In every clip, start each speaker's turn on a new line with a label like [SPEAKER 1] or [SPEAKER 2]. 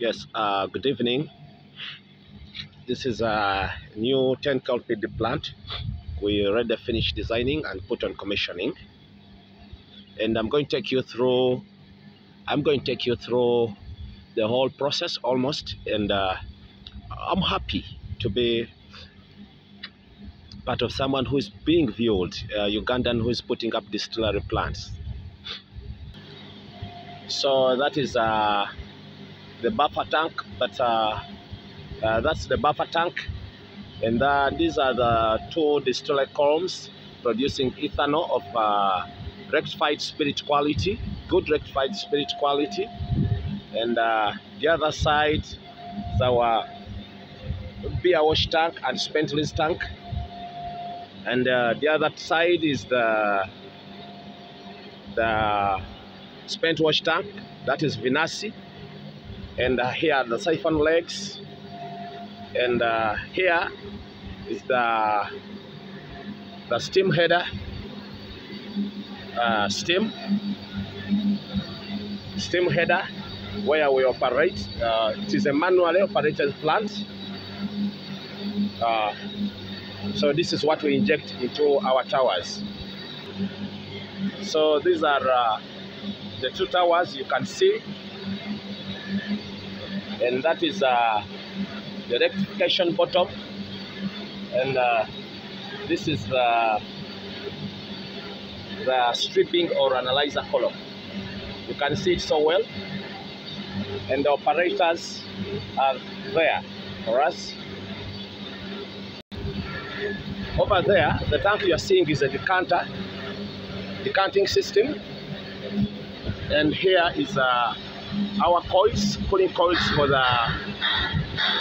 [SPEAKER 1] Yes, uh, good evening. This is a new 10 feed plant. We already finished designing and put on commissioning. And I'm going to take you through, I'm going to take you through the whole process almost. And uh, I'm happy to be part of someone who is being viewed, uh, Ugandan who is putting up distillery plants. So that is uh, the buffer tank. But uh, uh, that's the buffer tank, and uh, these are the two distillery columns producing ethanol of uh, rectified spirit quality, good rectified spirit quality, and uh, the other side is our beer wash tank and spent release tank, and uh, the other side is the the spent wash tank that is vinasse and uh, here are the siphon legs. And uh, here is the the steam header. Uh, steam. Steam header where we operate. Uh, it is a manually operated plant. Uh, so this is what we inject into our towers. So these are uh, the two towers you can see and that is uh, the rectification bottom. And uh, this is the, the stripping or analyzer column. You can see it so well. And the operators are there for us. Over there the tank you are seeing is a decanter decanting system. And here is uh, our coils, cooling coils for the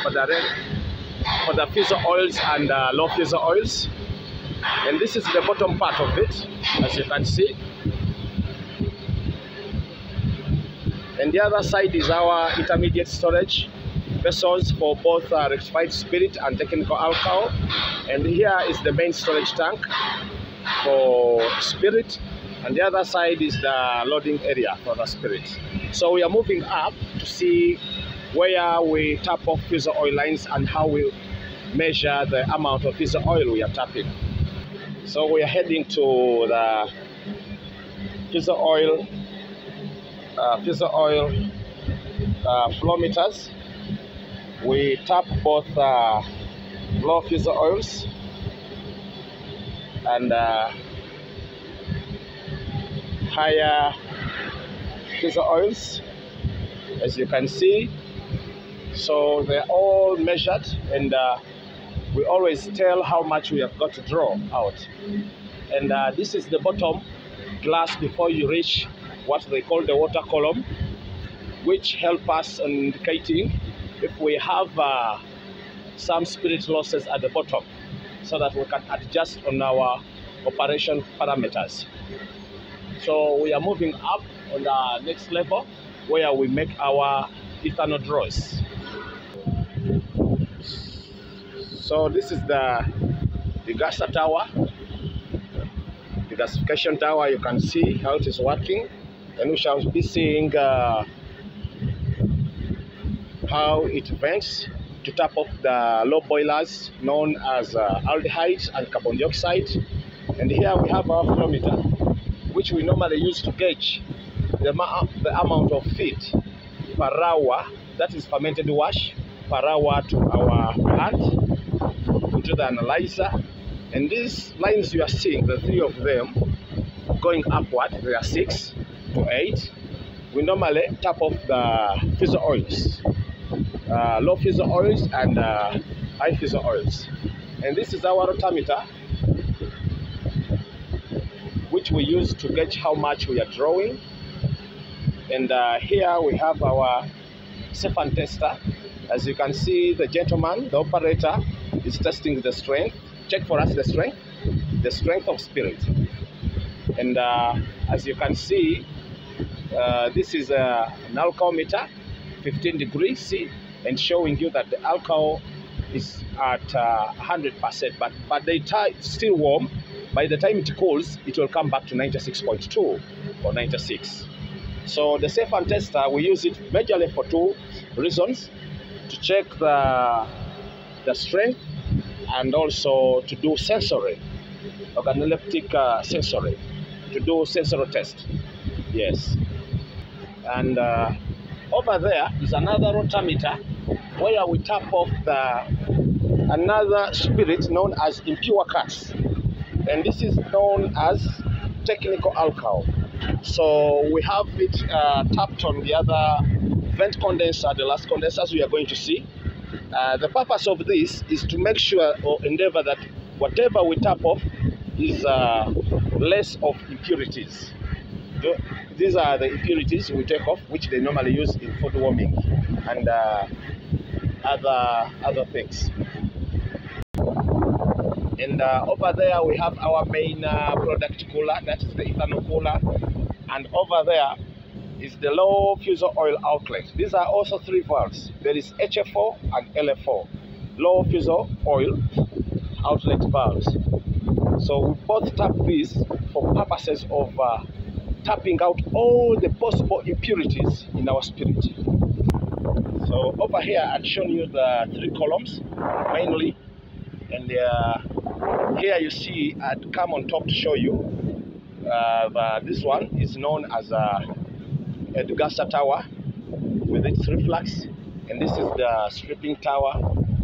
[SPEAKER 1] for the red, for the fusel oils and uh, low fusel oils. And this is the bottom part of it, as you can see. And the other side is our intermediate storage vessels for both uh, rectified spirit and technical alcohol. And here is the main storage tank for spirit and the other side is the loading area for the spirit. So we are moving up to see where we tap off fusel oil lines and how we measure the amount of fusel oil we are tapping. So we are heading to the fusel oil, uh, oil uh, flow meters. We tap both uh, low fusel oils and uh, higher fusel oils as you can see. So they're all measured and uh, we always tell how much we have got to draw out. And uh, this is the bottom glass before you reach what they call the water column which help us in indicating if we have uh, some spirit losses at the bottom so that we can adjust on our operation parameters. So we are moving up on the next level where we make our ethanol draws. So this is the, the gas tower, the gasification tower. You can see how it is working and we shall be seeing uh, how it vents to tap off the low boilers known as uh, aldehyde and carbon dioxide. And here we have our flow meter which we normally use to gauge the, the amount of feed per hour, that is fermented wash, per hour to our plant, into the analyzer. And these lines you are seeing, the three of them, going upward, there are six to eight. We normally tap off the fusel oils, uh, low fusel oils and uh, high fusel oils. And this is our rotameter which we use to gauge how much we are drawing. And uh, here we have our Cephane tester. As you can see, the gentleman, the operator, is testing the strength. Check for us the strength, the strength of spirit. And uh, as you can see, uh, this is a, an alcohol meter, 15 degrees C, and showing you that the alcohol is at 100%, but, but the it's still warm, by the time it cools, it will come back to 96.2 or 96. So the safe and tester, we use it majorly for two reasons. To check the, the strength and also to do sensory, organoleptic uh, sensory, to do sensory test. Yes. And uh, over there is another rotameter where we tap off the another spirit known as impure cats. And this is known as technical alcohol. So we have it uh, tapped on the other vent condenser, the last condensers we are going to see. Uh, the purpose of this is to make sure or endeavor that whatever we tap off is uh, less of impurities. The- These are the impurities we take off, which they normally use in food warming and uh, other other things. And uh, over there we have our main uh, product cooler, that is the ethanol cooler. And over there is the low fusel oil outlet. These are also three valves. There is HF4 and LF4, low fusel oil outlet valves. So we both tap these for purposes of uh, tapping out all the possible impurities in our spirit. So over here I've shown you the three columns mainly and uh, here you see I'd come on top to show you uh, this one is known as a, a degasser tower with its reflux. And this is the stripping tower.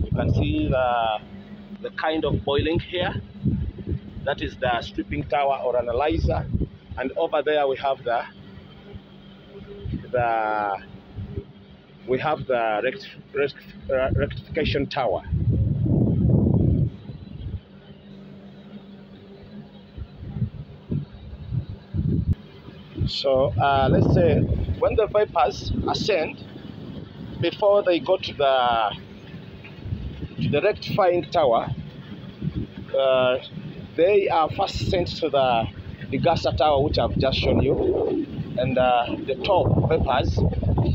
[SPEAKER 1] You can see the, the kind of boiling here. That is the stripping tower or analyzer and over there we have the the we have the uh, rectification tower So uh, let's say when the vipers ascend, before they go to the to the rectifying tower, uh, they are first sent to the the Gasa tower, which I've just shown you, and uh, the top vapors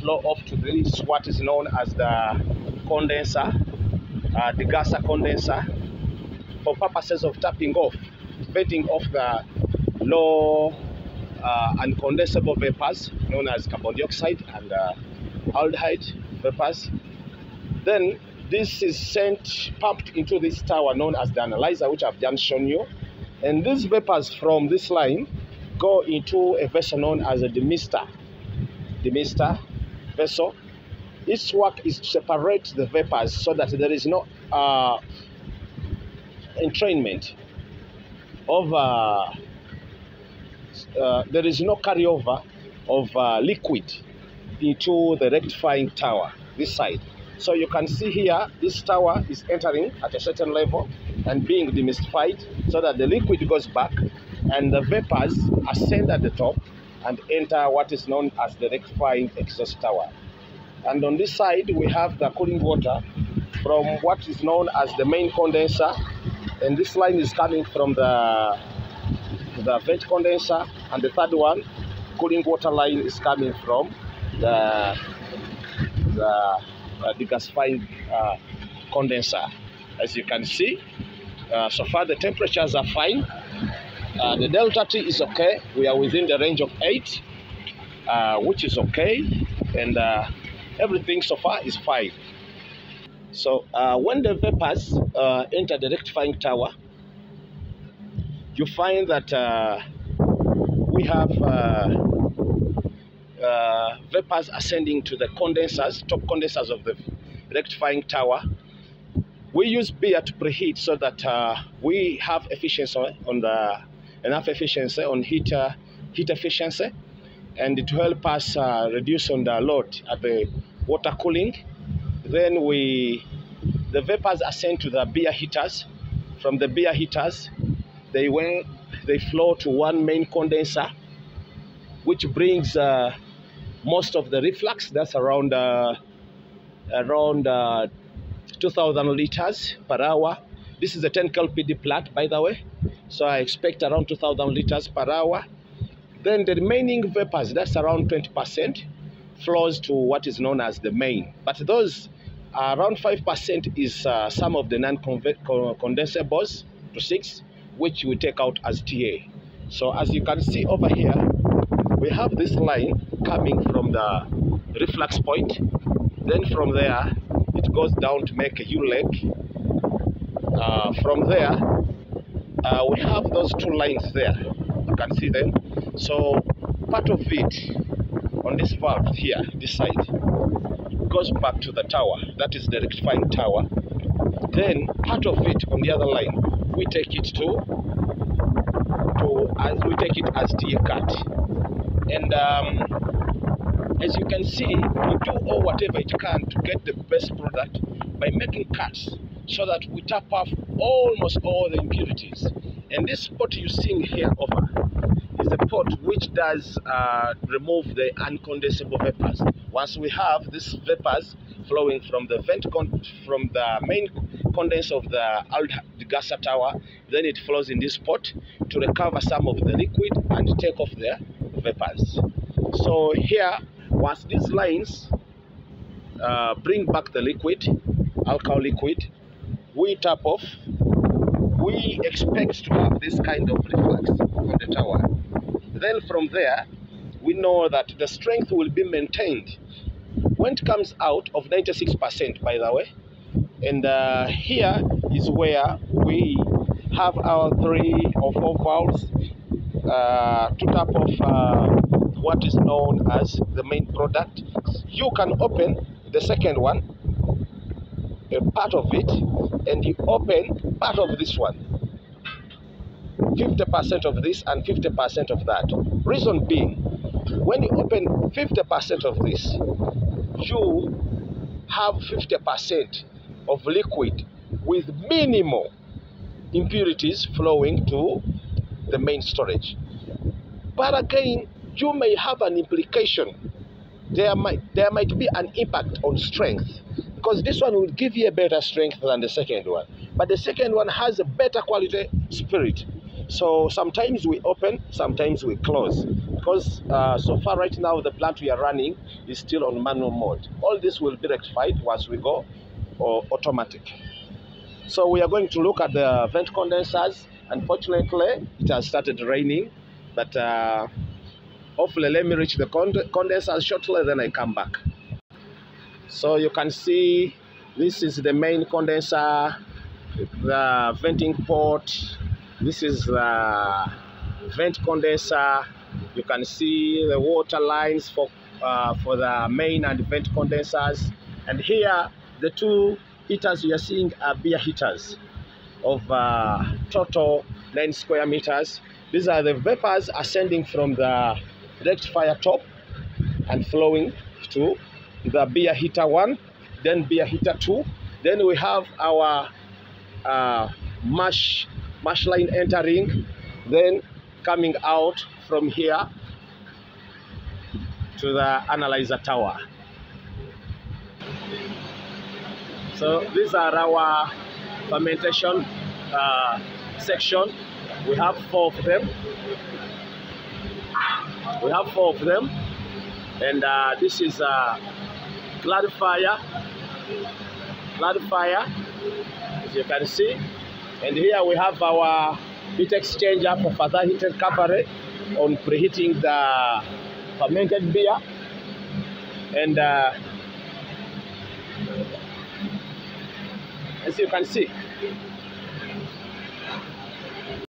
[SPEAKER 1] flow off to this what is known as the condenser, uh, the Gasa condenser, for purposes of tapping off, venting off the low uh, uncondensable vapors known as carbon dioxide and uh, aldehyde vapors. Then this is sent pumped into this tower known as the analyzer, which I've just shown you. And these vapors from this line go into a vessel known as a demister. Demister vessel. Its work is to separate the vapors so that there is no uh, entrainment of uh, there is no carryover of uh, liquid into the rectifying tower this side. So you can see here this tower is entering at a certain level and being demystified so that the liquid goes back and the vapors ascend at the top and enter what is known as the rectifying exhaust tower. And on this side we have the cooling water from what is known as the main condenser. And this line is coming from the the vent condenser and the third one cooling water line is coming from the the, uh, degasifying uh, condenser. As you can see uh, so far the temperatures are fine. Uh, the delta t is okay. We are within the range of 8 uh, which is okay. And uh, everything so far is fine. So uh, when the vapors uh, enter the rectifying tower you find that uh, we have uh, uh, vapors ascending to the condensers, top condensers of the rectifying tower. We use beer to preheat so that uh, we have efficiency on the enough efficiency on heat heat efficiency, and it help us uh, reduce on the load at the water cooling. Then we the vapors are sent to the beer heaters. From the beer heaters, they went they flow to one main condenser which brings uh, most of the reflux that's around uh, around uh, 2000 liters per hour. This is a 10 kpd plant by the way. So i expect around 2000 liters per hour. Then the remaining vapors that's around 20% flows to what is known as the main. But those uh, around 5% is uh, some of the non-condensables to 6 which we take out as TA. So as you can see over here, we have this line coming from the reflux point. Then from there, it goes down to make a U leg. Uh, from there, uh, we have those two lines there. You can see them. So part of it on this valve here, this side, goes back to the tower. That is the rectifying tower. Then part of it on the other line, we take it to to as we take it as tea cut. And um, as you can see, we do all whatever it can to get the best product by making cuts so that we tap off almost all the impurities. And this pot you're seeing here over is a pot which does uh, remove the uncondensable vapors. Once we have these vapors flowing from the vent from the main condenser of the old gas tower, then it flows in this pot to recover some of the liquid and take off the vapors. So here, once these lines uh, bring back the liquid, alcohol liquid, we tap off, we expect to have this kind of reflux on the tower. Then from there, we know that the strength will be maintained when it comes out of 96% by the way. And uh, here is where we have our three or four valves uh, to tap off uh, what is known as the main product. You can open the second one, a part of it, and you open part of this one. 50% of this and 50% of that. Reason being, when you open 50% of this, you have 50% of liquid with minimal impurities flowing to the main storage. But again, you may have an implication. There might, there might be an impact on strength because this one will give you a better strength than the second one. But the second one has a better quality spirit. So sometimes we open, sometimes we close. Because uh, so far right now the plant we are running is still on manual mode. All this will be rectified once we go or automatic. So we are going to look at the vent condensers. Unfortunately, it has started raining, but uh, hopefully let me reach the cond condensers shortly, then I come back. So you can see this is the main condenser, the venting port. This is the vent condenser. You can see the water lines for uh, for the main and vent condensers. And here, the two heaters you are seeing are beer heaters of uh, total 9 square meters. These are the vapors ascending from the rectifier top and flowing to the beer heater 1, then beer heater 2. Then we have our uh, mash, mash line entering, then coming out from here to the analyzer tower. So these are our fermentation uh, section. We have four of them. We have four of them. And uh, this is a clarifier. Clarifier, as you can see. And here we have our heat exchanger for further heat recovery on preheating the fermented beer. And uh, as you can see,